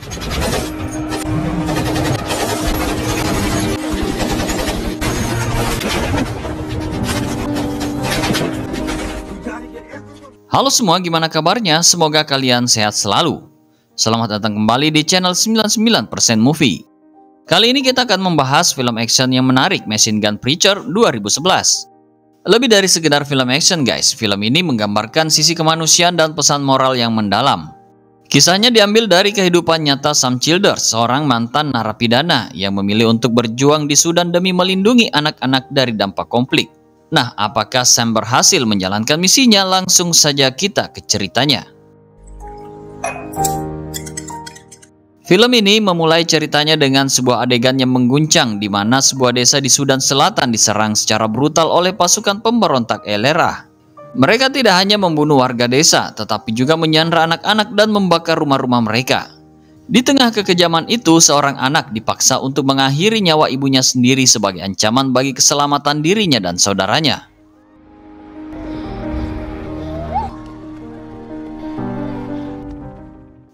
Halo semua, gimana kabarnya? Semoga kalian sehat selalu. Selamat datang kembali di channel 99% Movie. Kali ini kita akan membahas film action yang menarik, Machine Gun Preacher 2011. Lebih dari sekedar film action guys, film ini menggambarkan sisi kemanusiaan dan pesan moral yang mendalam. Kisahnya diambil dari kehidupan nyata Sam Childers, seorang mantan narapidana yang memilih untuk berjuang di Sudan demi melindungi anak-anak dari dampak konflik. Nah, apakah Sam berhasil menjalankan misinya? Langsung saja kita ke ceritanya. Film ini memulai ceritanya dengan sebuah adegan yang mengguncang di mana sebuah desa di Sudan Selatan diserang secara brutal oleh pasukan pemberontak Elera. Mereka tidak hanya membunuh warga desa, tetapi juga menyandra anak-anak dan membakar rumah-rumah mereka. Di tengah kekejaman itu, seorang anak dipaksa untuk mengakhiri nyawa ibunya sendiri sebagai ancaman bagi keselamatan dirinya dan saudaranya.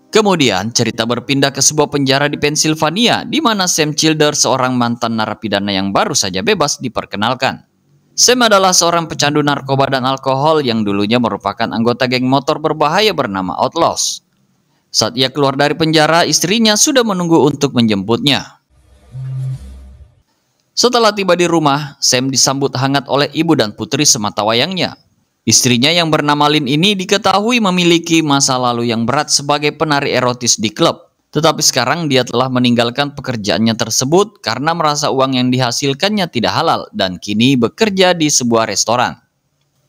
Kemudian, cerita berpindah ke sebuah penjara di Pennsylvania, di mana Sam Childers, seorang mantan narapidana yang baru saja bebas, diperkenalkan. Sam adalah seorang pecandu narkoba dan alkohol yang dulunya merupakan anggota geng motor berbahaya bernama Outlaws. Saat ia keluar dari penjara, istrinya sudah menunggu untuk menjemputnya. Setelah tiba di rumah, Sam disambut hangat oleh ibu dan putri semata wayangnya. Istrinya yang bernama Lin ini diketahui memiliki masa lalu yang berat sebagai penari erotis di klub. Tetapi sekarang dia telah meninggalkan pekerjaannya tersebut karena merasa uang yang dihasilkannya tidak halal dan kini bekerja di sebuah restoran.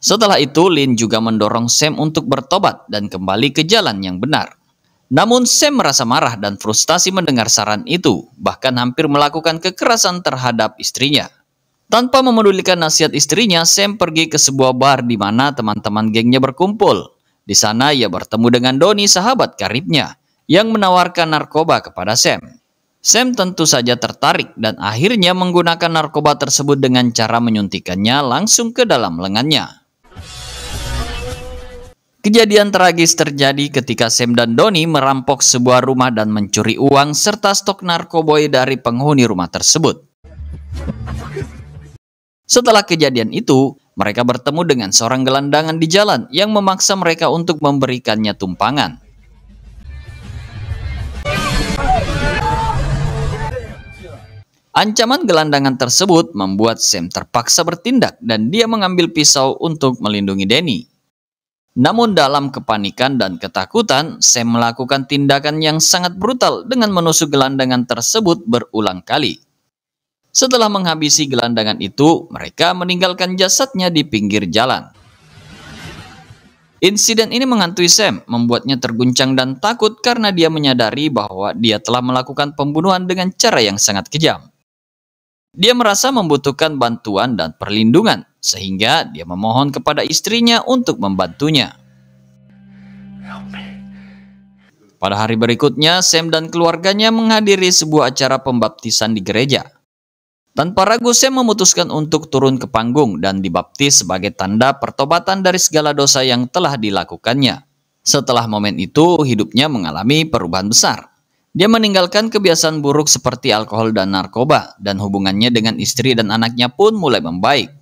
Setelah itu, Lin juga mendorong Sam untuk bertobat dan kembali ke jalan yang benar. Namun Sam merasa marah dan frustasi mendengar saran itu, bahkan hampir melakukan kekerasan terhadap istrinya. Tanpa memedulikan nasihat istrinya, Sam pergi ke sebuah bar di mana teman-teman gengnya berkumpul. Di sana ia bertemu dengan Doni, sahabat karibnya, yang menawarkan narkoba kepada Sam. Sam tentu saja tertarik dan akhirnya menggunakan narkoba tersebut dengan cara menyuntikannya langsung ke dalam lengannya. Kejadian tragis terjadi ketika Sam dan Doni merampok sebuah rumah dan mencuri uang serta stok narkoboy dari penghuni rumah tersebut. Setelah kejadian itu, mereka bertemu dengan seorang gelandangan di jalan yang memaksa mereka untuk memberikannya tumpangan. Ancaman gelandangan tersebut membuat Sam terpaksa bertindak dan dia mengambil pisau untuk melindungi Denny. Namun dalam kepanikan dan ketakutan, Sam melakukan tindakan yang sangat brutal dengan menusuk gelandangan tersebut berulang kali. Setelah menghabisi gelandangan itu, mereka meninggalkan jasadnya di pinggir jalan. Insiden ini menghantui Sam, membuatnya terguncang dan takut karena dia menyadari bahwa dia telah melakukan pembunuhan dengan cara yang sangat kejam. Dia merasa membutuhkan bantuan dan perlindungan, sehingga dia memohon kepada istrinya untuk membantunya. Pada hari berikutnya, Sam dan keluarganya menghadiri sebuah acara pembaptisan di gereja. Tanpa ragu, Sam memutuskan untuk turun ke panggung dan dibaptis sebagai tanda pertobatan dari segala dosa yang telah dilakukannya. Setelah momen itu, hidupnya mengalami perubahan besar. Dia meninggalkan kebiasaan buruk seperti alkohol dan narkoba, dan hubungannya dengan istri dan anaknya pun mulai membaik.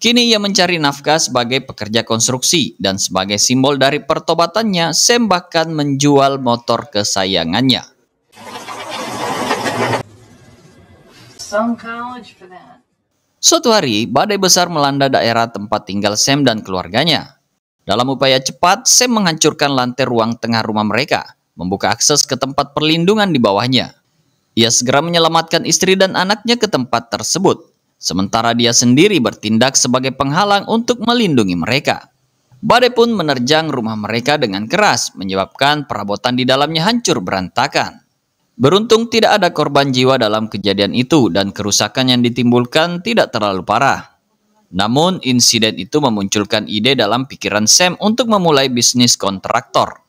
Kini ia mencari nafkah sebagai pekerja konstruksi dan sebagai simbol dari pertobatannya, Sam bahkan menjual motor kesayangannya. Suatu hari, badai besar melanda daerah tempat tinggal Sam dan keluarganya. Dalam upaya cepat, Sam menghancurkan lantai ruang tengah rumah mereka, membuka akses ke tempat perlindungan di bawahnya. Ia segera menyelamatkan istri dan anaknya ke tempat tersebut sementara dia sendiri bertindak sebagai penghalang untuk melindungi mereka. Badai pun menerjang rumah mereka dengan keras, menyebabkan perabotan di dalamnya hancur berantakan. Beruntung tidak ada korban jiwa dalam kejadian itu dan kerusakan yang ditimbulkan tidak terlalu parah. Namun, insiden itu memunculkan ide dalam pikiran Sam untuk memulai bisnis kontraktor.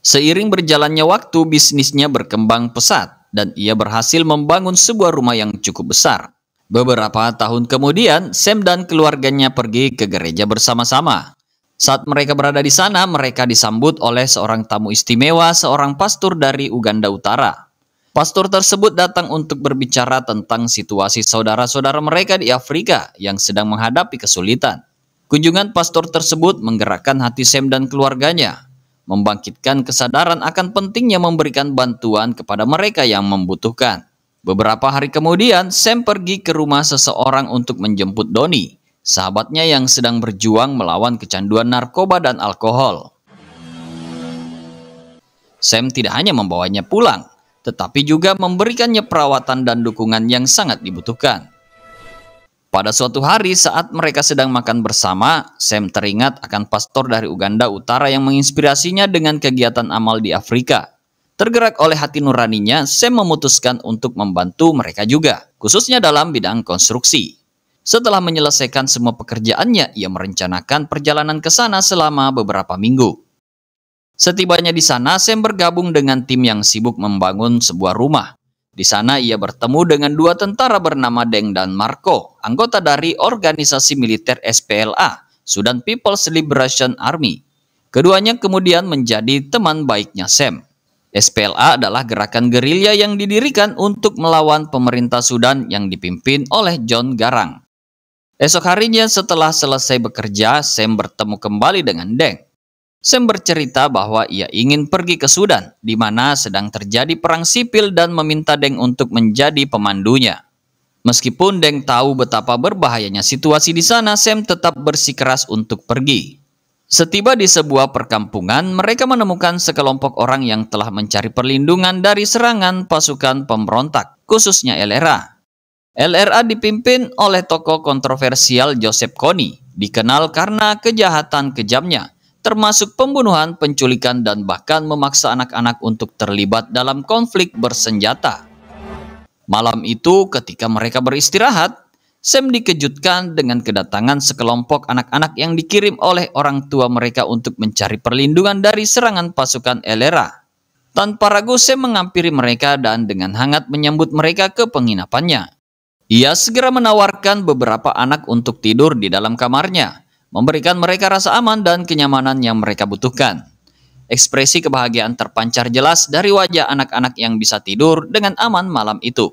Seiring berjalannya waktu, bisnisnya berkembang pesat dan ia berhasil membangun sebuah rumah yang cukup besar. Beberapa tahun kemudian, Sam dan keluarganya pergi ke gereja bersama-sama. Saat mereka berada di sana, mereka disambut oleh seorang tamu istimewa, seorang pastor dari Uganda Utara. Pastor tersebut datang untuk berbicara tentang situasi saudara-saudara mereka di Afrika yang sedang menghadapi kesulitan. Kunjungan pastor tersebut menggerakkan hati Sam dan keluarganya, membangkitkan kesadaran akan pentingnya memberikan bantuan kepada mereka yang membutuhkan. Beberapa hari kemudian, Sam pergi ke rumah seseorang untuk menjemput Doni sahabatnya yang sedang berjuang melawan kecanduan narkoba dan alkohol. Sam tidak hanya membawanya pulang, tetapi juga memberikannya perawatan dan dukungan yang sangat dibutuhkan. Pada suatu hari saat mereka sedang makan bersama, Sam teringat akan pastor dari Uganda Utara yang menginspirasinya dengan kegiatan amal di Afrika. Tergerak oleh hati nuraninya, Sam memutuskan untuk membantu mereka juga, khususnya dalam bidang konstruksi. Setelah menyelesaikan semua pekerjaannya, ia merencanakan perjalanan ke sana selama beberapa minggu. Setibanya di sana, Sam bergabung dengan tim yang sibuk membangun sebuah rumah. Di sana ia bertemu dengan dua tentara bernama Deng dan Marco, anggota dari organisasi militer SPLA, Sudan People's Liberation Army. Keduanya kemudian menjadi teman baiknya Sam. SPLA adalah gerakan gerilya yang didirikan untuk melawan pemerintah Sudan yang dipimpin oleh John Garang. Esok harinya setelah selesai bekerja, Sam bertemu kembali dengan Deng. Sam bercerita bahwa ia ingin pergi ke Sudan, di mana sedang terjadi perang sipil dan meminta Deng untuk menjadi pemandunya. Meskipun Deng tahu betapa berbahayanya situasi di sana, Sam tetap bersikeras untuk pergi. Setiba di sebuah perkampungan, mereka menemukan sekelompok orang yang telah mencari perlindungan dari serangan pasukan pemberontak, khususnya LRA. LRA dipimpin oleh tokoh kontroversial Joseph Kony, dikenal karena kejahatan kejamnya, termasuk pembunuhan, penculikan, dan bahkan memaksa anak-anak untuk terlibat dalam konflik bersenjata. Malam itu, ketika mereka beristirahat, Sam dikejutkan dengan kedatangan sekelompok anak-anak yang dikirim oleh orang tua mereka untuk mencari perlindungan dari serangan pasukan LRA. Tanpa ragu, Sam mengampiri mereka dan dengan hangat menyambut mereka ke penginapannya. Ia segera menawarkan beberapa anak untuk tidur di dalam kamarnya, memberikan mereka rasa aman dan kenyamanan yang mereka butuhkan. Ekspresi kebahagiaan terpancar jelas dari wajah anak-anak yang bisa tidur dengan aman malam itu.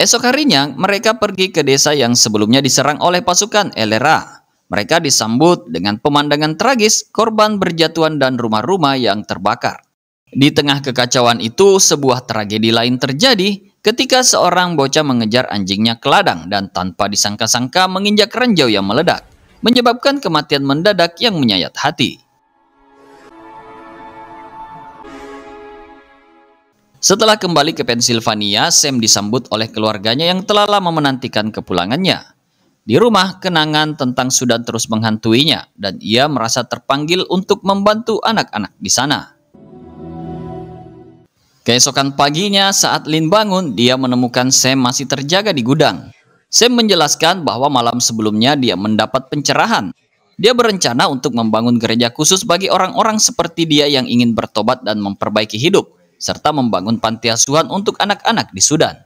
Esok harinya, mereka pergi ke desa yang sebelumnya diserang oleh pasukan Elera. Mereka disambut dengan pemandangan tragis, korban berjatuhan dan rumah-rumah yang terbakar. Di tengah kekacauan itu, sebuah tragedi lain terjadi ketika seorang bocah mengejar anjingnya ke ladang dan tanpa disangka-sangka menginjak ranjau yang meledak, menyebabkan kematian mendadak yang menyayat hati. Setelah kembali ke Pennsylvania, Sam disambut oleh keluarganya yang telah lama menantikan kepulangannya. Di rumah, kenangan tentang Sudan terus menghantuinya, dan ia merasa terpanggil untuk membantu anak-anak di sana. Keesokan paginya saat Lin bangun, dia menemukan Sam masih terjaga di gudang. Sam menjelaskan bahwa malam sebelumnya dia mendapat pencerahan. Dia berencana untuk membangun gereja khusus bagi orang-orang seperti dia yang ingin bertobat dan memperbaiki hidup, serta membangun panti asuhan untuk anak-anak di Sudan.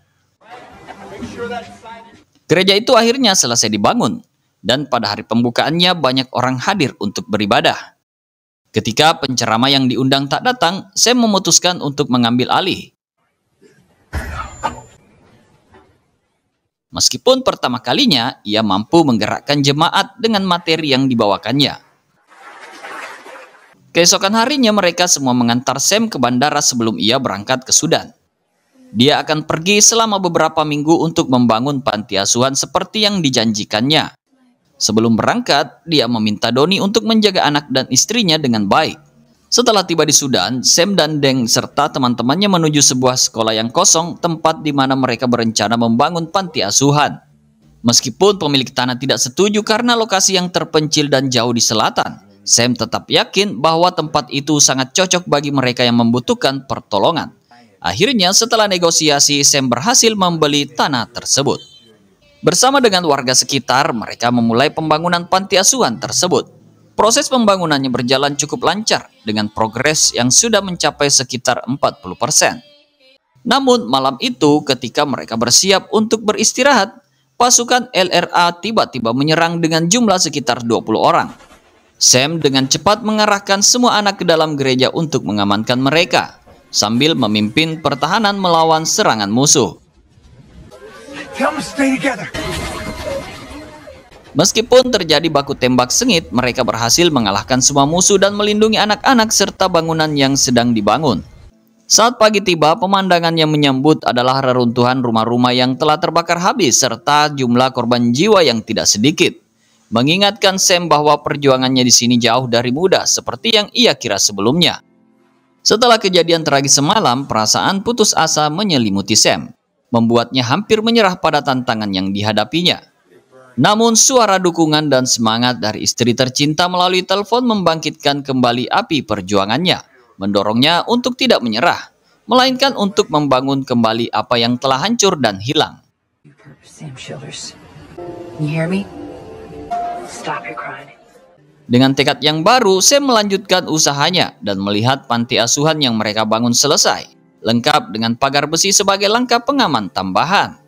Gereja itu akhirnya selesai dibangun, dan pada hari pembukaannya banyak orang hadir untuk beribadah. Ketika penceramah yang diundang tak datang, Sam memutuskan untuk mengambil alih. Meskipun pertama kalinya ia mampu menggerakkan jemaat dengan materi yang dibawakannya. Keesokan harinya mereka semua mengantar Sam ke bandara sebelum ia berangkat ke Sudan. Dia akan pergi selama beberapa minggu untuk membangun panti asuhan seperti yang dijanjikannya. Sebelum berangkat, dia meminta Doni untuk menjaga anak dan istrinya dengan baik. Setelah tiba di Sudan, Sam dan Deng serta teman-temannya menuju sebuah sekolah yang kosong, tempat di mana mereka berencana membangun panti asuhan. Meskipun pemilik tanah tidak setuju karena lokasi yang terpencil dan jauh di selatan, Sam tetap yakin bahwa tempat itu sangat cocok bagi mereka yang membutuhkan pertolongan. Akhirnya setelah negosiasi, Sam berhasil membeli tanah tersebut. Bersama dengan warga sekitar, mereka memulai pembangunan panti asuhan tersebut. Proses pembangunannya berjalan cukup lancar dengan progres yang sudah mencapai sekitar 40%. Namun malam itu ketika mereka bersiap untuk beristirahat, pasukan LRA tiba-tiba menyerang dengan jumlah sekitar 20 orang. Sam dengan cepat mengarahkan semua anak ke dalam gereja untuk mengamankan mereka, sambil memimpin pertahanan melawan serangan musuh. Meskipun terjadi baku tembak sengit, mereka berhasil mengalahkan semua musuh dan melindungi anak-anak serta bangunan yang sedang dibangun. Saat pagi tiba, pemandangan yang menyambut adalah reruntuhan rumah-rumah yang telah terbakar habis serta jumlah korban jiwa yang tidak sedikit. Mengingatkan Sam bahwa perjuangannya di sini jauh dari mudah seperti yang ia kira sebelumnya. Setelah kejadian tragis semalam, perasaan putus asa menyelimuti Sam, membuatnya hampir menyerah pada tantangan yang dihadapinya. Namun suara dukungan dan semangat dari istri tercinta melalui telepon membangkitkan kembali api perjuangannya mendorongnya untuk tidak menyerah, melainkan untuk membangun kembali apa yang telah hancur dan hilang. Dengan tekad yang baru, Sam melanjutkan usahanya dan melihat panti asuhan yang mereka bangun selesai, lengkap dengan pagar besi sebagai langkah pengaman tambahan.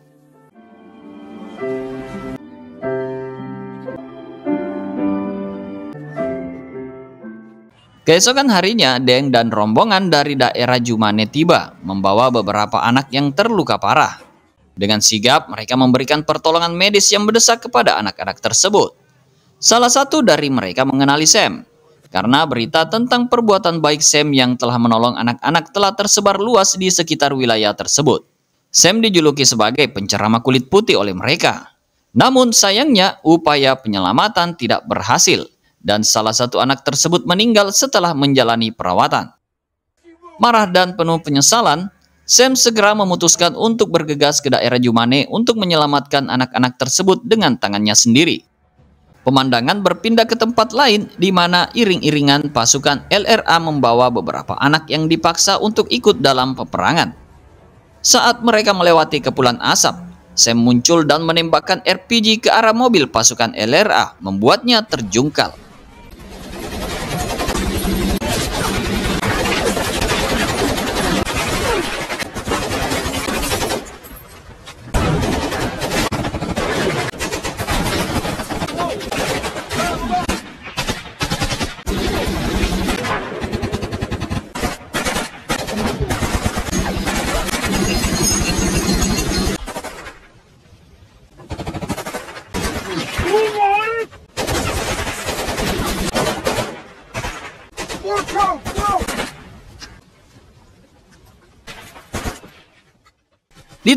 Keesokan harinya, Deng dan rombongan dari daerah Jumane tiba, membawa beberapa anak yang terluka parah. Dengan sigap, mereka memberikan pertolongan medis yang mendesak kepada anak-anak tersebut. Salah satu dari mereka mengenali Sam, karena berita tentang perbuatan baik Sam yang telah menolong anak-anak telah tersebar luas di sekitar wilayah tersebut. Sam dijuluki sebagai pencerama kulit putih oleh mereka. Namun sayangnya, upaya penyelamatan tidak berhasil dan salah satu anak tersebut meninggal setelah menjalani perawatan. Marah dan penuh penyesalan, Sam segera memutuskan untuk bergegas ke daerah Jumane untuk menyelamatkan anak-anak tersebut dengan tangannya sendiri. Pemandangan berpindah ke tempat lain di mana iring-iringan pasukan LRA membawa beberapa anak yang dipaksa untuk ikut dalam peperangan. Saat mereka melewati kepulan asap, Sam muncul dan menembakkan RPG ke arah mobil pasukan LRA, membuatnya terjungkal.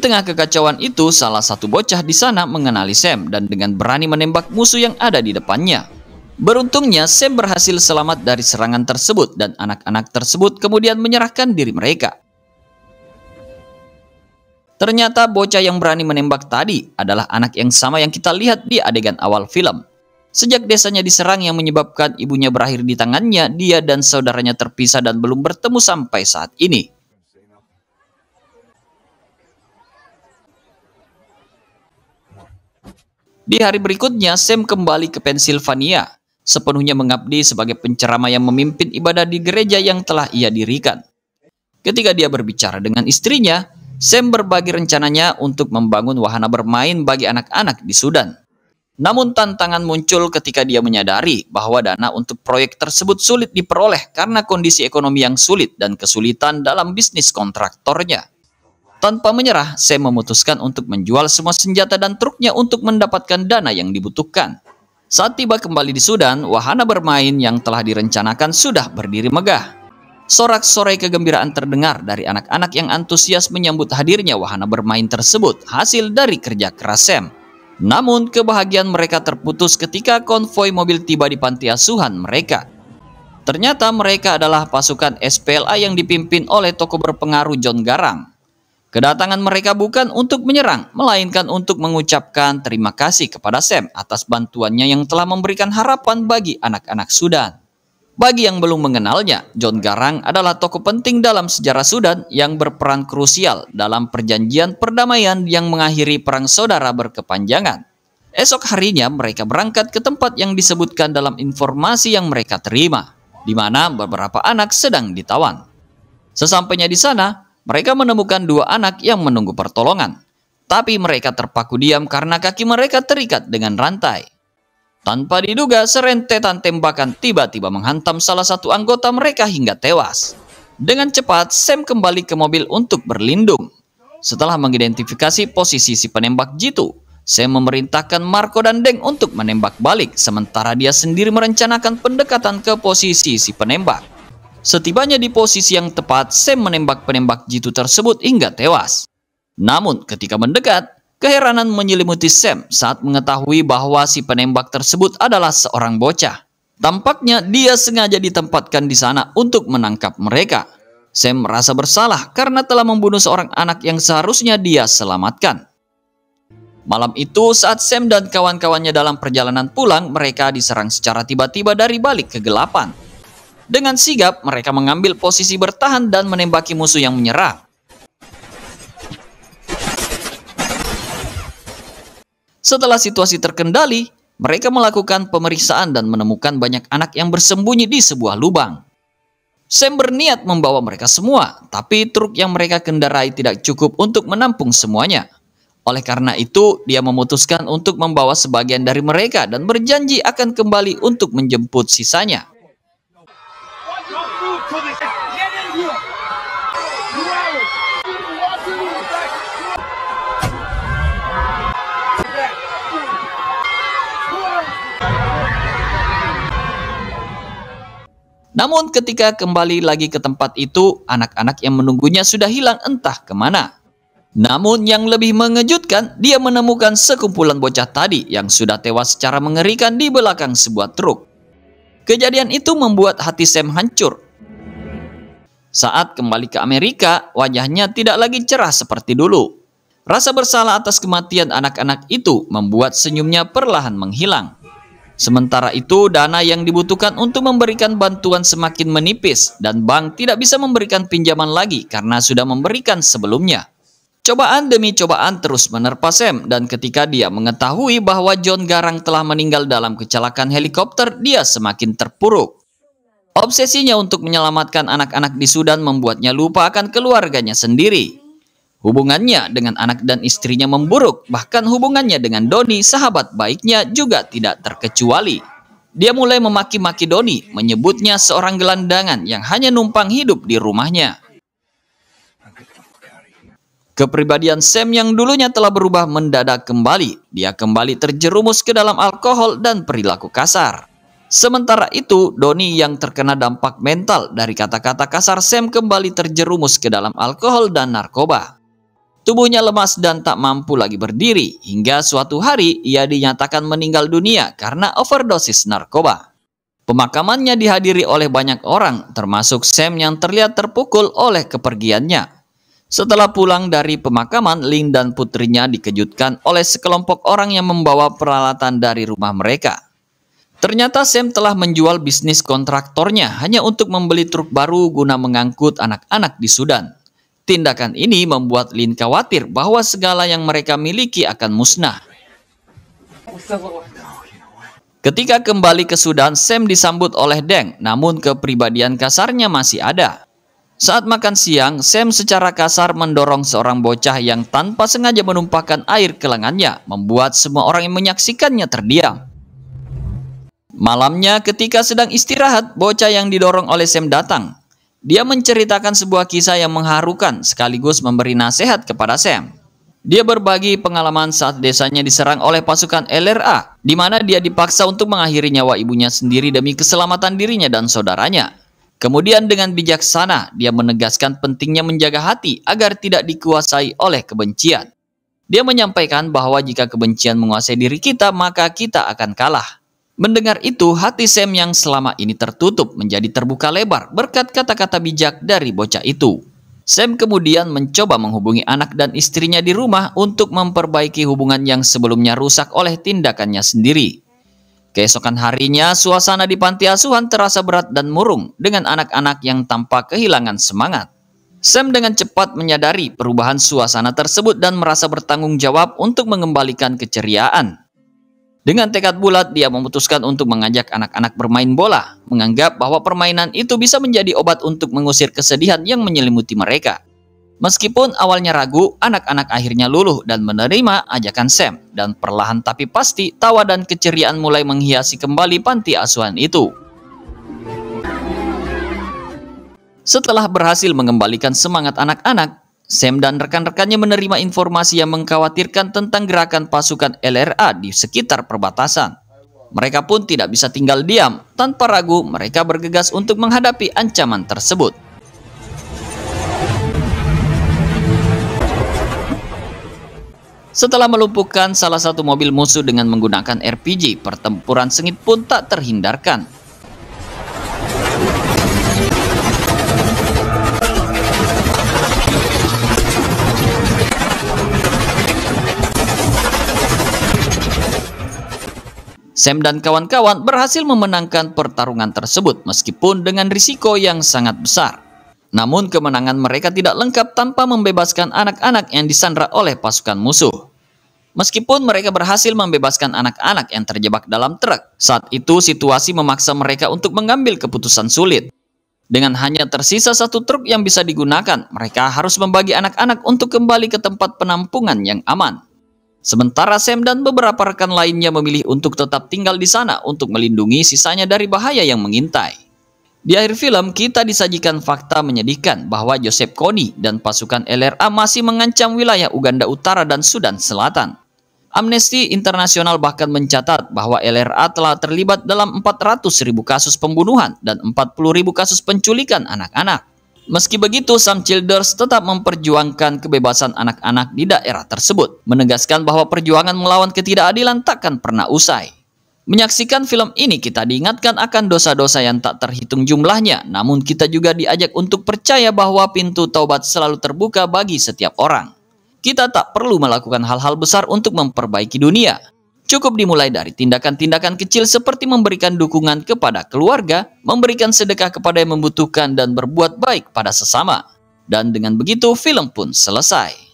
Tengah kekacauan itu, salah satu bocah di sana mengenali Sam dan dengan berani menembak musuh yang ada di depannya. Beruntungnya, Sam berhasil selamat dari serangan tersebut dan anak-anak tersebut kemudian menyerahkan diri mereka. Ternyata bocah yang berani menembak tadi adalah anak yang sama yang kita lihat di adegan awal film. Sejak desanya diserang yang menyebabkan ibunya berakhir di tangannya, dia dan saudaranya terpisah dan belum bertemu sampai saat ini. Di hari berikutnya, Sam kembali ke Pennsylvania, sepenuhnya mengabdi sebagai penceramah yang memimpin ibadah di gereja yang telah ia dirikan. Ketika dia berbicara dengan istrinya, Sam berbagi rencananya untuk membangun wahana bermain bagi anak-anak di Sudan. Namun tantangan muncul ketika dia menyadari bahwa dana untuk proyek tersebut sulit diperoleh karena kondisi ekonomi yang sulit dan kesulitan dalam bisnis kontraktornya. Tanpa menyerah, Sam memutuskan untuk menjual semua senjata dan truknya untuk mendapatkan dana yang dibutuhkan. Saat tiba kembali di Sudan, wahana bermain yang telah direncanakan sudah berdiri megah. Sorak-sorai kegembiraan terdengar dari anak-anak yang antusias menyambut hadirnya wahana bermain tersebut hasil dari kerja keras Sam. Namun kebahagiaan mereka terputus ketika konvoi mobil tiba di panti asuhan mereka. Ternyata mereka adalah pasukan SPLA yang dipimpin oleh tokoh berpengaruh John Garang. Kedatangan mereka bukan untuk menyerang, melainkan untuk mengucapkan terima kasih kepada Sam atas bantuannya yang telah memberikan harapan bagi anak-anak Sudan. Bagi yang belum mengenalnya, John Garang adalah tokoh penting dalam sejarah Sudan yang berperan krusial dalam perjanjian perdamaian yang mengakhiri perang saudara berkepanjangan. Esok harinya mereka berangkat ke tempat yang disebutkan dalam informasi yang mereka terima, di mana beberapa anak sedang ditawan. Sesampainya di sana, mereka menemukan dua anak yang menunggu pertolongan. tapi mereka terpaku diam karena kaki mereka terikat dengan rantai. Tanpa diduga, serentetan tembakan tiba-tiba menghantam salah satu anggota mereka hingga tewas. Dengan cepat, Sam kembali ke mobil untuk berlindung. Setelah mengidentifikasi posisi si penembak jitu, Sam memerintahkan Marco dan Deng untuk menembak balik, sementara dia sendiri merencanakan pendekatan ke posisi si penembak. Setibanya di posisi yang tepat, Sam menembak penembak jitu tersebut hingga tewas. Namun, ketika mendekat, Keheranan menyelimuti Sam saat mengetahui bahwa si penembak tersebut adalah seorang bocah. Tampaknya dia sengaja ditempatkan di sana untuk menangkap mereka. Sam merasa bersalah karena telah membunuh seorang anak yang seharusnya dia selamatkan. Malam itu saat Sam dan kawan-kawannya dalam perjalanan pulang, mereka diserang secara tiba-tiba dari balik kegelapan. Dengan sigap, mereka mengambil posisi bertahan dan menembaki musuh yang menyerang. Setelah situasi terkendali, mereka melakukan pemeriksaan dan menemukan banyak anak yang bersembunyi di sebuah lubang. Sam berniat membawa mereka semua, tapi truk yang mereka kendarai tidak cukup untuk menampung semuanya. Oleh karena itu, dia memutuskan untuk membawa sebagian dari mereka dan berjanji akan kembali untuk menjemput sisanya. Namun ketika kembali lagi ke tempat itu, anak-anak yang menunggunya sudah hilang entah ke mana. Namun yang lebih mengejutkan, dia menemukan sekumpulan bocah tadi yang sudah tewas secara mengerikan di belakang sebuah truk. Kejadian itu membuat hati Sam hancur. Saat kembali ke Amerika, wajahnya tidak lagi cerah seperti dulu. Rasa bersalah atas kematian anak-anak itu membuat senyumnya perlahan menghilang. Sementara itu, dana yang dibutuhkan untuk memberikan bantuan semakin menipis dan bank tidak bisa memberikan pinjaman lagi karena sudah memberikan sebelumnya. Cobaan demi cobaan terus menerpa Sam dan ketika dia mengetahui bahwa John Garang telah meninggal dalam kecelakaan helikopter, dia semakin terpuruk. Obsesinya untuk menyelamatkan anak-anak di Sudan membuatnya lupa akan keluarganya sendiri. Hubungannya dengan anak dan istrinya memburuk, bahkan hubungannya dengan Doni, sahabat baiknya, juga tidak terkecuali. Dia mulai memaki-maki Doni, menyebutnya seorang gelandangan yang hanya numpang hidup di rumahnya. Kepribadian Sam yang dulunya telah berubah mendadak kembali. Dia kembali terjerumus ke dalam alkohol dan perilaku kasar. Sementara itu, Doni yang terkena dampak mental dari kata-kata kasar Sam kembali terjerumus ke dalam alkohol dan narkoba. Tubuhnya lemas dan tak mampu lagi berdiri, hingga suatu hari ia dinyatakan meninggal dunia karena overdosis narkoba. Pemakamannya dihadiri oleh banyak orang, termasuk Sam yang terlihat terpukul oleh kepergiannya. Setelah pulang dari pemakaman, Lin dan putrinya dikejutkan oleh sekelompok orang yang membawa peralatan dari rumah mereka. Ternyata Sam telah menjual bisnis kontraktornya hanya untuk membeli truk baru guna mengangkut anak-anak di Sudan. Tindakan ini membuat Lin khawatir bahwa segala yang mereka miliki akan musnah. Ketika kembali ke Sudan, Sam disambut oleh Deng, namun kepribadian kasarnya masih ada. Saat makan siang, Sam secara kasar mendorong seorang bocah yang tanpa sengaja menumpahkan air ke lengannya, membuat semua orang yang menyaksikannya terdiam. Malamnya ketika sedang istirahat, bocah yang didorong oleh Sam datang. Dia menceritakan sebuah kisah yang mengharukan sekaligus memberi nasihat kepada Sam. Dia berbagi pengalaman saat desanya diserang oleh pasukan LRA, di mana dia dipaksa untuk mengakhiri nyawa ibunya sendiri demi keselamatan dirinya dan saudaranya. Kemudian dengan bijaksana, dia menegaskan pentingnya menjaga hati agar tidak dikuasai oleh kebencian. Dia menyampaikan bahwa jika kebencian menguasai diri kita, maka kita akan kalah. Mendengar itu, hati Sam yang selama ini tertutup menjadi terbuka lebar berkat kata-kata bijak dari bocah itu. Sam kemudian mencoba menghubungi anak dan istrinya di rumah untuk memperbaiki hubungan yang sebelumnya rusak oleh tindakannya sendiri. Keesokan harinya, suasana di panti asuhan terasa berat dan murung dengan anak-anak yang tampak kehilangan semangat. Sam dengan cepat menyadari perubahan suasana tersebut dan merasa bertanggung jawab untuk mengembalikan keceriaan. Dengan tekad bulat, dia memutuskan untuk mengajak anak-anak bermain bola, menganggap bahwa permainan itu bisa menjadi obat untuk mengusir kesedihan yang menyelimuti mereka. Meskipun awalnya ragu, anak-anak akhirnya luluh dan menerima ajakan Sam. Dan perlahan tapi pasti, tawa dan keceriaan mulai menghiasi kembali panti asuhan itu. Setelah berhasil mengembalikan semangat anak-anak, Sam dan rekan-rekannya menerima informasi yang mengkhawatirkan tentang gerakan pasukan LRA di sekitar perbatasan. Mereka pun tidak bisa tinggal diam. Tanpa ragu, mereka bergegas untuk menghadapi ancaman tersebut. Setelah melumpuhkan salah satu mobil musuh dengan menggunakan RPG, pertempuran sengit pun tak terhindarkan. Sam dan kawan-kawan berhasil memenangkan pertarungan tersebut meskipun dengan risiko yang sangat besar. Namun kemenangan mereka tidak lengkap tanpa membebaskan anak-anak yang disandra oleh pasukan musuh. Meskipun mereka berhasil membebaskan anak-anak yang terjebak dalam truk, saat itu situasi memaksa mereka untuk mengambil keputusan sulit. Dengan hanya tersisa satu truk yang bisa digunakan, mereka harus membagi anak-anak untuk kembali ke tempat penampungan yang aman. Sementara Sam dan beberapa rekan lainnya memilih untuk tetap tinggal di sana untuk melindungi sisanya dari bahaya yang mengintai. Di akhir film, kita disajikan fakta menyedihkan bahwa Joseph Kony dan pasukan LRA masih mengancam wilayah Uganda Utara dan Sudan Selatan. Amnesty Internasional bahkan mencatat bahwa LRA telah terlibat dalam 400 ribu kasus pembunuhan dan 40 ribu kasus penculikan anak-anak. Meski begitu, Sam Childers tetap memperjuangkan kebebasan anak-anak di daerah tersebut, menegaskan bahwa perjuangan melawan ketidakadilan takkan pernah usai. Menyaksikan film ini kita diingatkan akan dosa-dosa yang tak terhitung jumlahnya, namun kita juga diajak untuk percaya bahwa pintu taubat selalu terbuka bagi setiap orang. Kita tak perlu melakukan hal-hal besar untuk memperbaiki dunia. Cukup dimulai dari tindakan-tindakan kecil seperti memberikan dukungan kepada keluarga, memberikan sedekah kepada yang membutuhkan dan berbuat baik pada sesama. Dan dengan begitu film pun selesai.